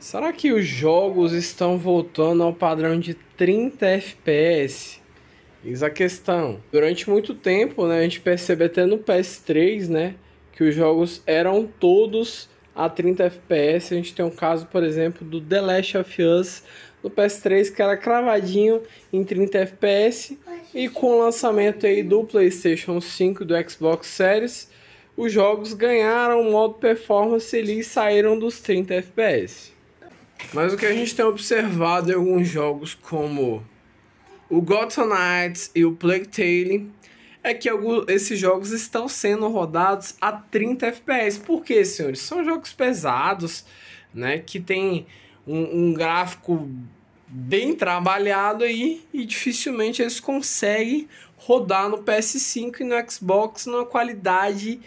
Será que os jogos estão voltando ao padrão de 30 FPS? Eis a questão. Durante muito tempo, né, a gente percebe até no PS3, né, que os jogos eram todos a 30 FPS. A gente tem um caso, por exemplo, do The Last of Us no PS3 que era cravadinho em 30 FPS e com o lançamento aí do PlayStation 5 e do Xbox Series, os jogos ganharam modo performance e saíram dos 30 FPS. Mas o que a gente tem observado em alguns jogos como o Gotham Knights e o Plague Tale é que alguns, esses jogos estão sendo rodados a 30 FPS. Por quê, senhores? São jogos pesados, né, que tem um, um gráfico bem trabalhado aí e dificilmente eles conseguem rodar no PS5 e no Xbox numa qualidade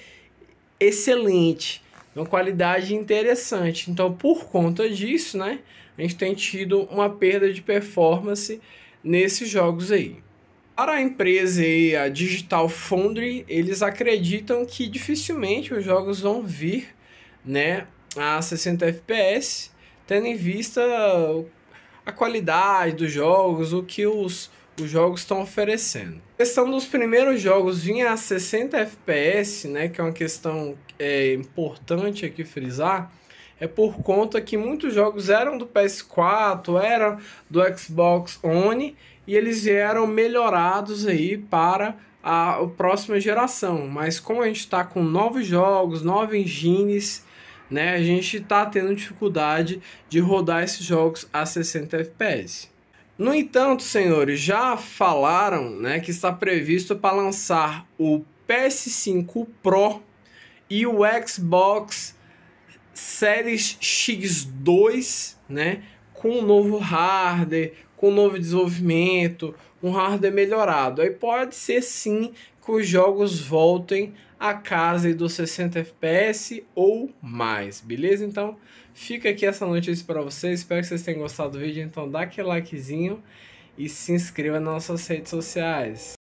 excelente, uma qualidade interessante. Então, por conta disso, né, a gente tem tido uma perda de performance nesses jogos aí. Para a empresa e a Digital Foundry, eles acreditam que dificilmente os jogos vão vir, né, a 60 FPS, tendo em vista a qualidade dos jogos, o que os, os jogos estão oferecendo. A questão dos primeiros jogos vinha a 60 FPS, né, que é uma questão é, importante aqui frisar, é por conta que muitos jogos eram do PS4, eram do Xbox One e eles vieram melhorados aí para a, a próxima geração. Mas como a gente está com novos jogos, novos engines, né, a gente está tendo dificuldade de rodar esses jogos a 60 FPS. No entanto, senhores, já falaram né, que está previsto para lançar o PS5 Pro e o Xbox Series X2, né, com um novo hardware, com um novo desenvolvimento, um hardware melhorado. Aí pode ser sim que os jogos voltem a casa dos 60 FPS ou mais, beleza? Então fica aqui essa notícia para vocês, espero que vocês tenham gostado do vídeo, então dá aquele likezinho e se inscreva nas nossas redes sociais.